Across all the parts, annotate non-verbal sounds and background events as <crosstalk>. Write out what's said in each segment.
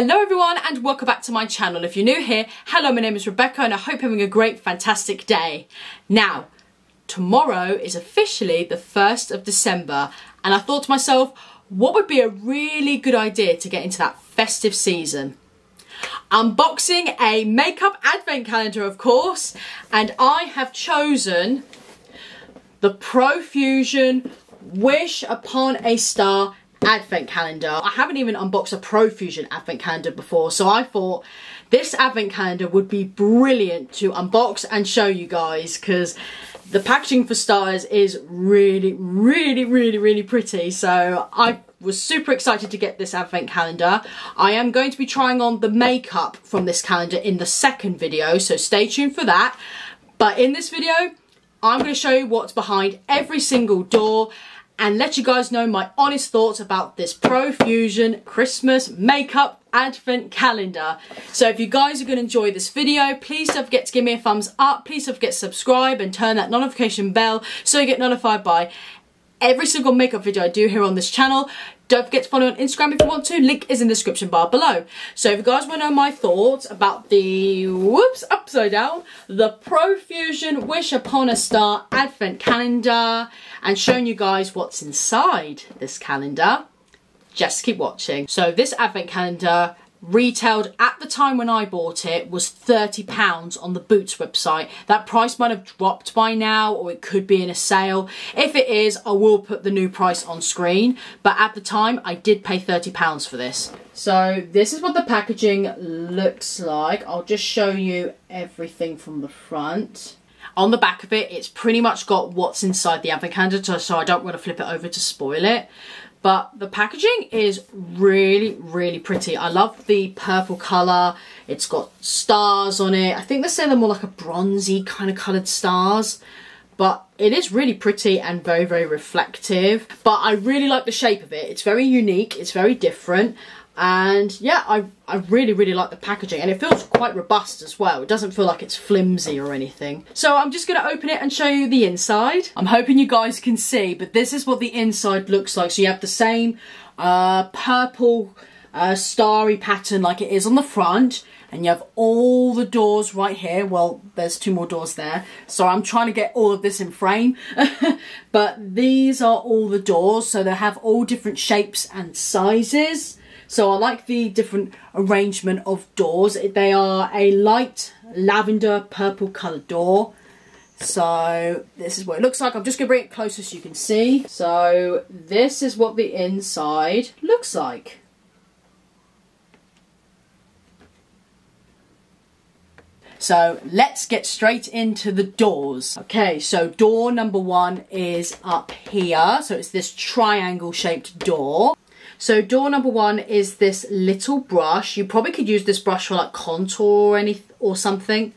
Hello everyone and welcome back to my channel. If you're new here, hello, my name is Rebecca and I hope you're having a great, fantastic day. Now, tomorrow is officially the 1st of December and I thought to myself, what would be a really good idea to get into that festive season? Unboxing a makeup advent calendar, of course, and I have chosen the Profusion Wish Upon a Star advent calendar. I haven't even unboxed a Profusion advent calendar before, so I thought this advent calendar would be brilliant to unbox and show you guys because the packaging for starters is really, really, really, really pretty. So I was super excited to get this advent calendar. I am going to be trying on the makeup from this calendar in the second video, so stay tuned for that. But in this video, I'm going to show you what's behind every single door and let you guys know my honest thoughts about this Profusion Christmas makeup advent calendar. So if you guys are going to enjoy this video, please don't forget to give me a thumbs up, please don't forget to subscribe and turn that notification bell so you get notified by every single makeup video I do here on this channel. Don't forget to follow on Instagram if you want to. Link is in the description bar below. So if you guys want to know my thoughts about the, whoops, upside down, the Profusion Wish Upon a Star Advent Calendar and showing you guys what's inside this calendar, just keep watching. So this Advent Calendar retailed at the time when I bought it was £30 on the Boots website. That price might have dropped by now or it could be in a sale. If it is, I will put the new price on screen. But at the time, I did pay £30 for this. So this is what the packaging looks like. I'll just show you everything from the front. On the back of it, it's pretty much got what's inside the advent calendar, so I don't want to flip it over to spoil it. But the packaging is really, really pretty. I love the purple colour. It's got stars on it. I think they say they're more like a bronzy kind of coloured stars. But it is really pretty and very, very reflective. But I really like the shape of it. It's very unique. It's very different and yeah I, I really really like the packaging and it feels quite robust as well. It doesn't feel like it's flimsy or anything. So I'm just going to open it and show you the inside. I'm hoping you guys can see but this is what the inside looks like. So you have the same uh, purple uh, starry pattern like it is on the front and you have all the doors right here. Well there's two more doors there. So I'm trying to get all of this in frame. <laughs> But these are all the doors so they have all different shapes and sizes so I like the different arrangement of doors. They are a light lavender purple coloured door. So this is what it looks like. I'm just going to bring it closer so you can see. So this is what the inside looks like. So let's get straight into the doors. Okay, so door number one is up here. So it's this triangle shaped door. So door number one is this little brush. You probably could use this brush for like contour or any or something.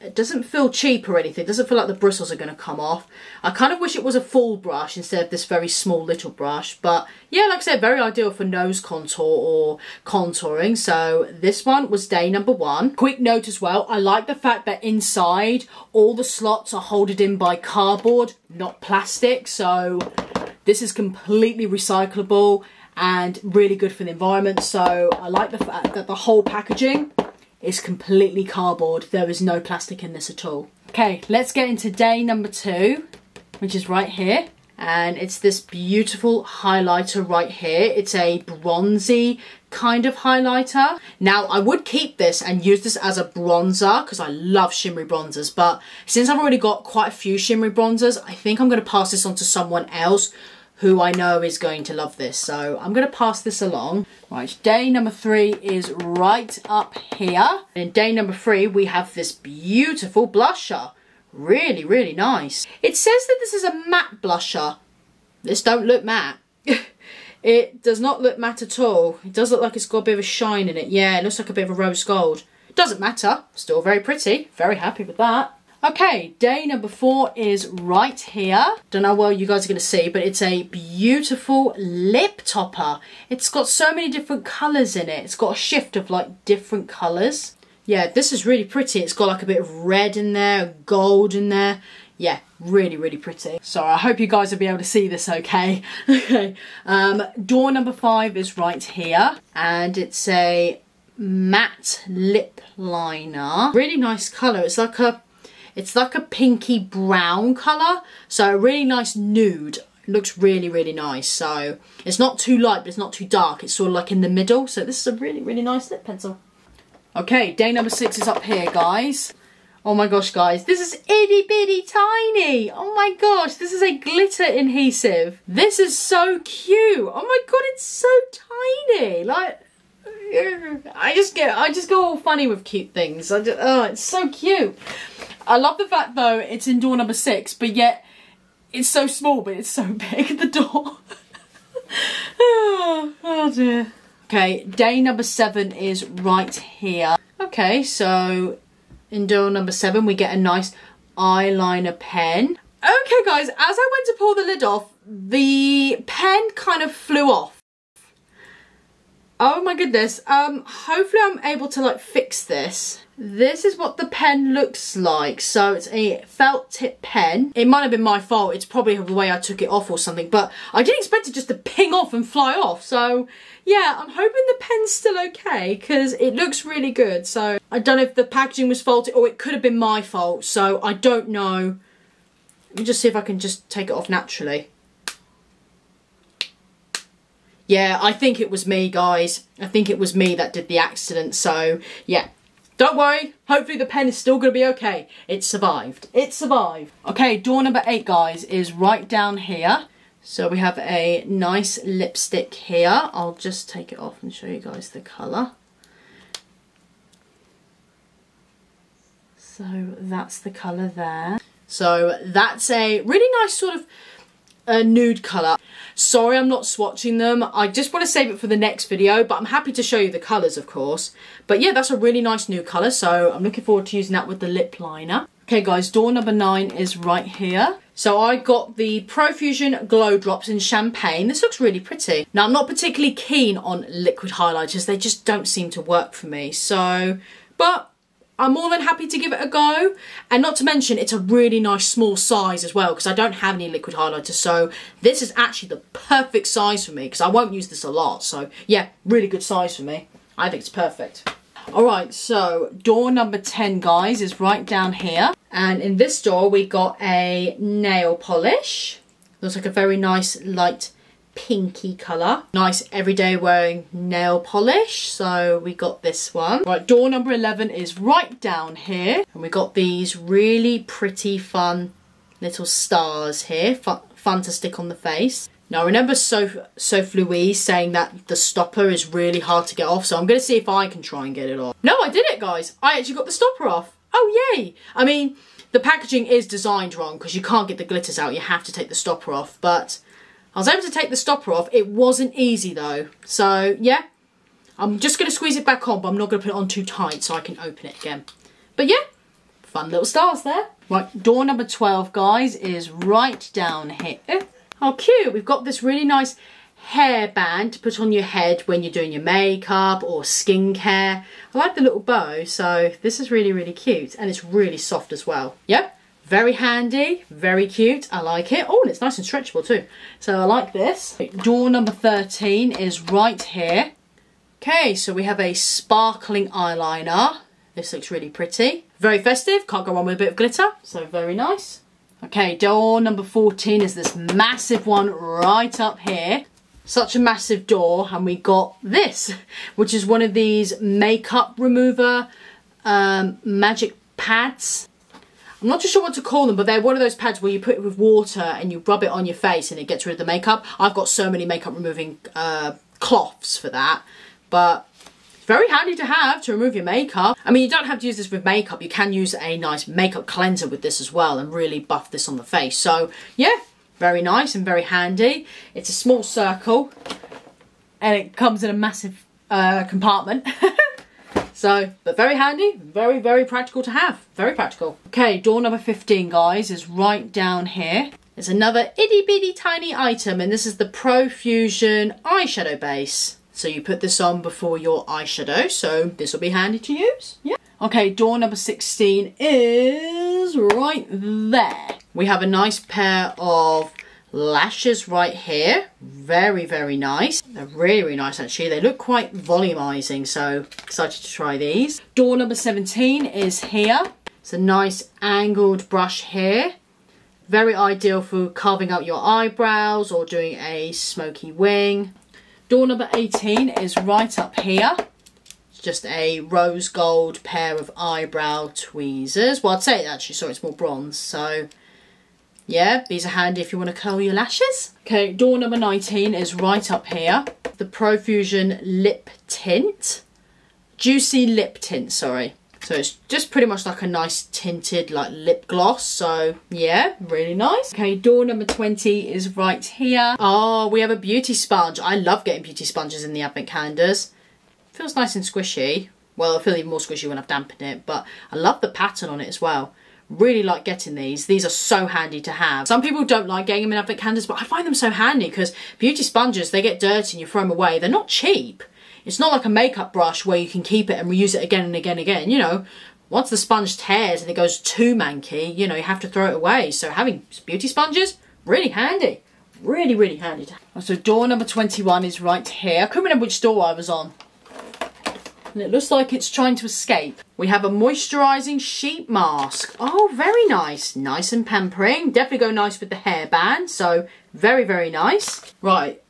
It doesn't feel cheap or anything. It doesn't feel like the bristles are going to come off. I kind of wish it was a full brush instead of this very small little brush. But yeah, like I said, very ideal for nose contour or contouring. So this one was day number one. Quick note as well, I like the fact that inside all the slots are holded in by cardboard, not plastic. So this is completely recyclable and really good for the environment. So I like the fact that the whole packaging is completely cardboard. There is no plastic in this at all. Okay, let's get into day number two, which is right here. And it's this beautiful highlighter right here. It's a bronzy kind of highlighter. Now, I would keep this and use this as a bronzer because I love shimmery bronzers. But since I've already got quite a few shimmery bronzers, I think I'm going to pass this on to someone else who I know is going to love this. So I'm going to pass this along. Right, day number three is right up here. In day number three, we have this beautiful blusher. Really, really nice. It says that this is a matte blusher. This don't look matte. <laughs> it does not look matte at all. It does look like it's got a bit of a shine in it. Yeah, it looks like a bit of a rose gold. Doesn't matter. Still very pretty. Very happy with that. Okay, day number four is right here. Don't know what you guys are going to see, but it's a beautiful lip topper. It's got so many different colours in it. It's got a shift of like different colours. Yeah, this is really pretty. It's got like a bit of red in there, gold in there. yeah, really, really pretty. So I hope you guys will be able to see this okay. <laughs> okay, um, door number five is right here and it's a matte lip liner. Really nice colour. It's like a, it's like a pinky brown colour. So a really nice nude. It looks really, really nice. So it's not too light, but it's not too dark. It's sort of like in the middle. So this is a really, really nice lip pencil. Okay, day number six is up here, guys. Oh my gosh, guys, this is itty bitty tiny. Oh my gosh, this is a glitter adhesive. This is so cute. Oh my god, it's so tiny. Like, <laughs> I just get, I just go all funny with cute things. I just, oh, it's so cute. I love the fact though it's in door number six, but yet it's so small, but it's so <laughs> big the door. <laughs> oh, oh dear. Okay, day number seven is right here. Okay, so in door number seven, we get a nice eyeliner pen. Okay, guys, as I went to pull the lid off, the pen kind of flew off. Oh my goodness. Um, hopefully I'm able to like fix this. This is what the pen looks like. So it's a felt tip pen. It might have been my fault. It's probably the way I took it off or something. But I didn't expect it just to ping off and fly off. So yeah, I'm hoping the pen's still okay because it looks really good. So I don't know if the packaging was faulty or it could have been my fault. So I don't know. Let me just see if I can just take it off naturally. Yeah, I think it was me, guys. I think it was me that did the accident. So, yeah. Don't worry. Hopefully the pen is still going to be okay. It survived. It survived. Okay, door number eight, guys, is right down here. So we have a nice lipstick here. I'll just take it off and show you guys the colour. So that's the colour there. So that's a really nice sort of a nude colour. Sorry I'm not swatching them. I just want to save it for the next video, but I'm happy to show you the colours, of course. But yeah, that's a really nice nude colour, so I'm looking forward to using that with the lip liner. Okay guys, door number nine is right here. So I got the Profusion Glow Drops in Champagne. This looks really pretty. Now I'm not particularly keen on liquid highlighters. They just don't seem to work for me. So, but I'm more than happy to give it a go. And not to mention, it's a really nice small size as well because I don't have any liquid highlighter. So this is actually the perfect size for me because I won't use this a lot. So yeah, really good size for me. I think it's perfect. Alright, so door number 10, guys, is right down here. And in this door, we got a nail polish. Looks like a very nice light pinky colour. Nice everyday wearing nail polish. So we got this one. Right, door number 11 is right down here. And we got these really pretty fun little stars here. Fun, fun to stick on the face. Now I remember Soph, Soph Louise saying that the stopper is really hard to get off, so I'm going to see if I can try and get it off. No, I did it, guys. I actually got the stopper off. Oh, yay. I mean, the packaging is designed wrong because you can't get the glitters out. You have to take the stopper off, but I was able to take the stopper off. It wasn't easy though. So yeah, I'm just going to squeeze it back on, but I'm not going to put it on too tight so I can open it again. But yeah, fun little stars there. Right, door number 12, guys, is right down here. Oh, cute. We've got this really nice hair band to put on your head when you're doing your makeup or skincare. I like the little bow, so this is really, really cute. And it's really soft as well. Yep, very handy, very cute. I like it. Oh, and it's nice and stretchable too. So I like this. Door number 13 is right here. Okay, so we have a sparkling eyeliner. This looks really pretty. Very festive, can't go wrong with a bit of glitter, so very nice. Okay, door number 14 is this massive one right up here. Such a massive door, and we got this, <laughs> which is one of these makeup remover um, magic pads. I'm not too sure what to call them, but they're one of those pads where you put it with water and you rub it on your face and it gets rid of the makeup. I've got so many makeup removing uh, cloths for that, but it's very handy to have to remove your makeup. I mean, you don't have to use this with makeup. You can use a nice makeup cleanser with this as well and really buff this on the face. So, yeah, very nice and very handy. It's a small circle and it comes in a massive uh, compartment. <laughs> So, but very handy, very, very practical to have. Very practical. Okay, door number 15, guys, is right down here. It's another itty bitty tiny item, and this is the Profusion eyeshadow base. So you put this on before your eyeshadow, so this will be handy to use. Yeah. Okay, door number 16 is right there. We have a nice pair of lashes right here. Very, very nice. They're really, really nice actually. They look quite volumizing, so excited to try these. Door number 17 is here. It's a nice angled brush here. Very ideal for carving out your eyebrows or doing a smoky wing. Door number 18 is right up here. It's just a rose gold pair of eyebrow tweezers. Well, I'd say actually, sorry, it's more bronze. So yeah, these are handy if you want to curl your lashes. Okay, door number 19 is right up here. The Profusion Lip Tint. Juicy Lip Tint, sorry. So it's just pretty much like a nice tinted like lip gloss. So yeah, really nice. Okay, door number 20 is right here. Oh, we have a beauty sponge. I love getting beauty sponges in the advent calendars. Feels nice and squishy. Well, I feel even more squishy when I've dampened it, but I love the pattern on it as well. Really like getting these. These are so handy to have. Some people don't like getting them in advent calendars, but I find them so handy because beauty sponges, they get dirty and you throw them away. They're not cheap. It's not like a makeup brush where you can keep it and reuse it again and again and again. You know, once the sponge tears and it goes too manky, you know, you have to throw it away. So having beauty sponges, really handy. Really, really handy. So door number 21 is right here. I couldn't remember which door I was on and it looks like it's trying to escape. We have a moisturising sheet mask. Oh, very nice. Nice and pampering. Definitely go nice with the hairband, so very, very nice. Right,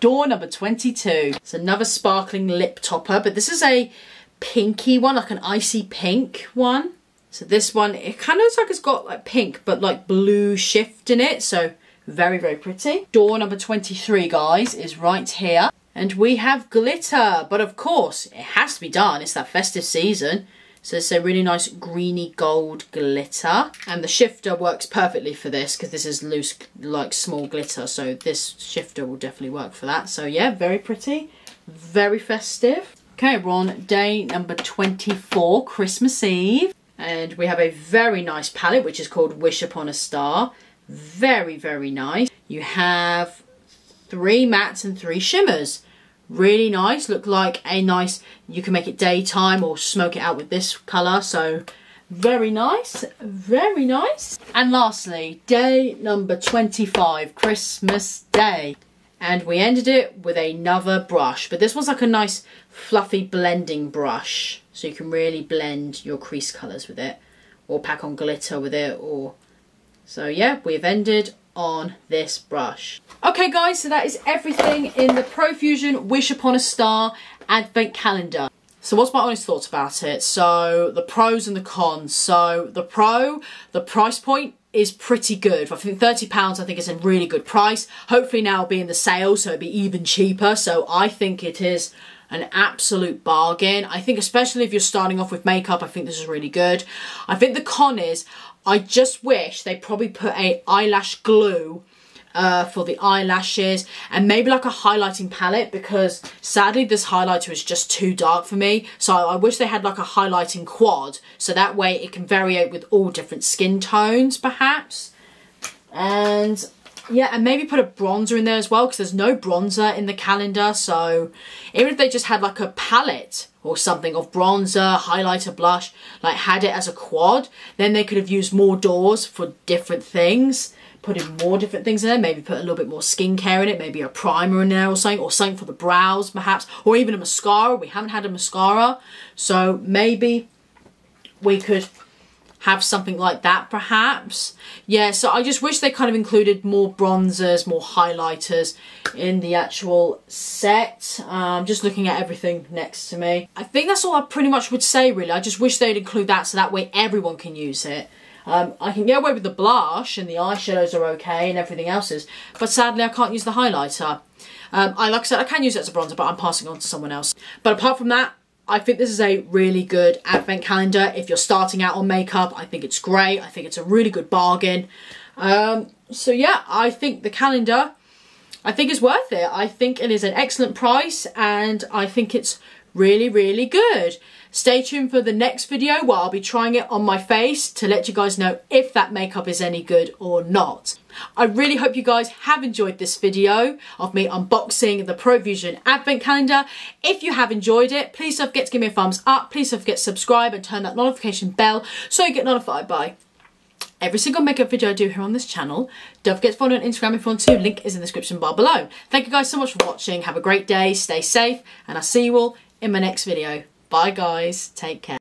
door number 22. It's another sparkling lip topper, but this is a pinky one, like an icy pink one. So this one, it kind of looks like it's got like pink, but like blue shift in it, so very, very pretty. Door number 23, guys, is right here. And we have glitter, but of course, it has to be done. It's that festive season. So it's a really nice greeny gold glitter. And the shifter works perfectly for this because this is loose, like small glitter. So this shifter will definitely work for that. So yeah, very pretty, very festive. Okay, we're on day number 24, Christmas Eve. And we have a very nice palette, which is called Wish Upon a Star. Very, very nice. You have three mattes and three shimmers really nice look like a nice you can make it daytime or smoke it out with this color so very nice very nice. And lastly day number 25 christmas day. And we ended it with another brush but this was like a nice fluffy blending brush so you can really blend your crease colors with it or pack on glitter with it or so yeah we've ended on this brush. Okay guys, so that is everything in the Profusion Wish Upon a Star Advent Calendar. So what's my honest thoughts about it? So the pros and the cons. So the pro, the price point is pretty good. I think £30 I think is a really good price. Hopefully now it'll be in the sale so it'll be even cheaper. So I think it is an absolute bargain. I think especially if you're starting off with makeup, I think this is really good. I think the con is I just wish they probably put a eyelash glue uh, for the eyelashes and maybe like a highlighting palette because sadly this highlighter is just too dark for me. So I wish they had like a highlighting quad so that way it can variate with all different skin tones perhaps. And yeah, and maybe put a bronzer in there as well because there's no bronzer in the calendar. So even if they just had like a palette or something of bronzer, highlighter, blush, like had it as a quad, then they could have used more doors for different things. Put in more different things in there, maybe put a little bit more skincare in it, maybe a primer in there or something, or something for the brows perhaps, or even a mascara. We haven't had a mascara, so maybe we could have something like that perhaps. Yeah, so I just wish they kind of included more bronzers, more highlighters in the actual set. Um, just looking at everything next to me. I think that's all I pretty much would say really. I just wish they'd include that so that way everyone can use it. Um, I can get away with the blush and the eyeshadows are okay and everything else is, but sadly I can't use the highlighter. Um, I Like I said, I can use it as a bronzer, but I'm passing on to someone else. But apart from that, I think this is a really good advent calendar. If you're starting out on makeup, I think it's great. I think it's a really good bargain. Um, so yeah, I think the calendar, I think is worth it. I think it is an excellent price and I think it's really, really good. Stay tuned for the next video where I'll be trying it on my face to let you guys know if that makeup is any good or not. I really hope you guys have enjoyed this video of me unboxing the Profusion Advent Calendar. If you have enjoyed it, please don't forget to give me a thumbs up. Please don't forget to subscribe and turn that notification bell so you get notified by every single makeup video I do here on this channel. Don't forget to follow me on Instagram if you want to. Link is in the description bar below. Thank you guys so much for watching. Have a great day. Stay safe. And I'll see you all in my next video. Bye guys. Take care.